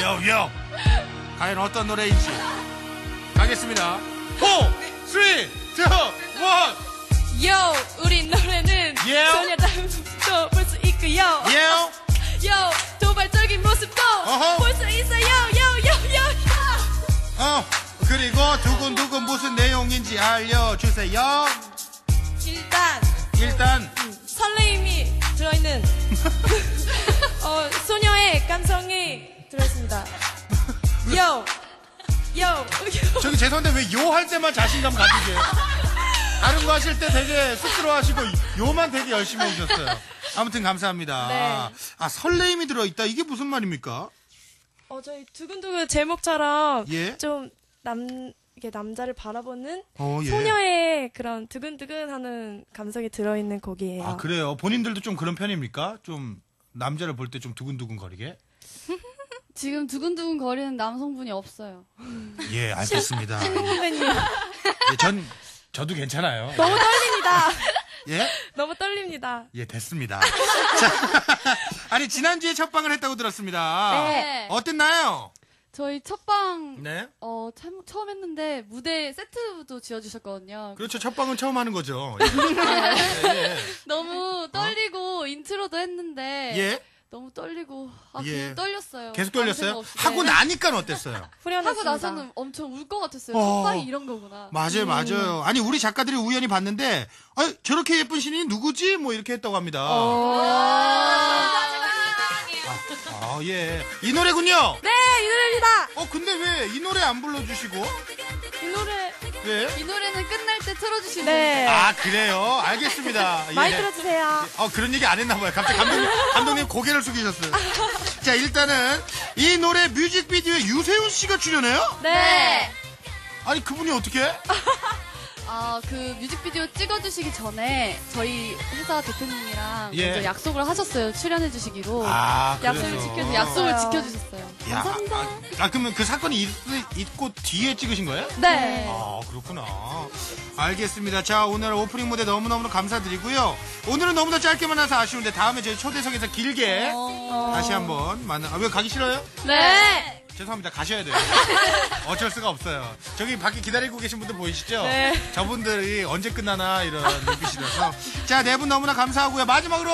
요 요. 과연 어떤 노래인지. 가겠습니다. 4 3 2 1 요 우리 노래는 예. 소녀다운 모습도 볼 수 있고요. 요 요 도발적인 모습도. 볼 수 있어요. 요 요 요 요. 어, 그리고 두근두근 무슨 내용인지 알려주세요. 일단 일단. 설레임이 들어있는 들어있습니다 요 요, 저기 죄송한데 왜 요 할 때만 자신감 가지세요? 다른 거 하실 때 되게 쑥스러워 하시고 요만 되게 열심히 해주셨어요. 아무튼 감사합니다. 네. 아, 설레임이 들어있다. 이게 무슨 말입니까? 어, 저희 두근두근 제목처럼 예. 좀 남, 이게 남자를 바라보는 어, 예. 소녀의 그런 두근두근하는 감성이 들어있는 곡이에요. 아, 그래요. 본인들도 좀 그런 편입니까? 좀 남자를 볼 때 좀 두근두근 거리게? 지금 두근두근 거리는 남성분이 없어요. 예, 알겠습니다. 선배님 예, 전, 저도 괜찮아요. 너무 떨립니다. 예? 너무 떨립니다. 예, 됐습니다. 자, 아니, 지난주에 첫 방을 했다고 들었습니다. 네. 어땠나요? 저희 첫방 네. 어, 참, 처음 했는데 무대 세트도 지어 주셨거든요. 그렇죠. 첫 방은 처음 하는 거죠. 예. 예. 너무 떨리고 intro도 했는데 예. 너무 떨리고 아 예. 그냥 떨렸어요. 계속 떨렸어요? 하고 네. 나니까 어땠어요? 후련했습니다. 하고 나서는 엄청 울 것 같았어요. 어. 첫방이 이런 거구나. 맞아요, 맞아요. 아니, 우리 작가들이 우연히 봤는데, 아, 저렇게 예쁜 신인이 누구지? 뭐 이렇게 했다고 합니다. 아, 예. 이 노래군요. 네, 이 노래입니다. 어, 근데 왜 이 노래 안 불러주시고? 이 노래 왜? 이 노래는 끝날 때 틀어주시면 네. 아, 그래요? 알겠습니다. 예. 많이 들어주세요. 어, 그런 얘기 안 했나 봐요. 갑자기 감독님, 감독님 고개를 숙이셨어요. 자, 일단은 이 노래 뮤직비디오에 유세훈 씨가 출연해요? 네. 아니, 그분이 어떻게? 아, 그 뮤직비디오 찍어주시기 전에 저희 회사 대표님이랑 예. 먼저 약속을 하셨어요. 출연해주시기로. 아, 약속을 그래서. 지켜, 약속을 지켜주셨어요. 야, 아, 아, 그러면 그 사건이 있, 있고 뒤에 찍으신 거예요? 네. 아, 그렇구나. 알겠습니다. 자, 오늘 오프닝 무대 너무너무 감사드리고요. 오늘은 너무나 짧게만 해서 아쉬운데 다음에 저희 초대석에서 길게 어. 다시 한번 만나. 아, 왜 가기 싫어요? 네. 죄송합니다. 가셔야 돼요. 어쩔 수가 없어요. 저기 밖에 기다리고 계신 분들 보이시죠? 네. 저분들이 언제 끝나나 이런 눈빛이라서. 자, 네 분 너무나 감사하고요. 마지막으로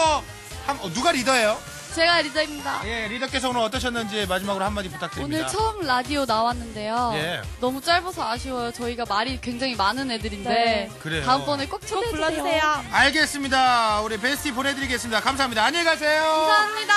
한, 어, 누가 리더예요? 제가 리더입니다. 예, 리더께서 오늘 어떠셨는지 마지막으로 한마디 부탁드립니다. 오늘 처음 라디오 나왔는데요. 예. 너무 짧아서 아쉬워요. 저희가 말이 굉장히 많은 애들인데. 네. 그래요. 다음번에 꼭꼭 초대해주세요. 불러주세요. 알겠습니다. 우리 베스티 보내드리겠습니다. 감사합니다. 안녕히 가세요. 감사합니다.